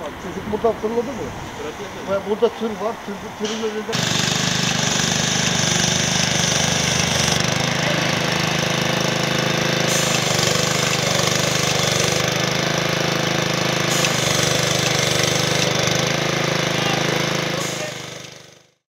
Bak çocuk buradan fırladı mı? Burada tır var. Tır, tırın önünde...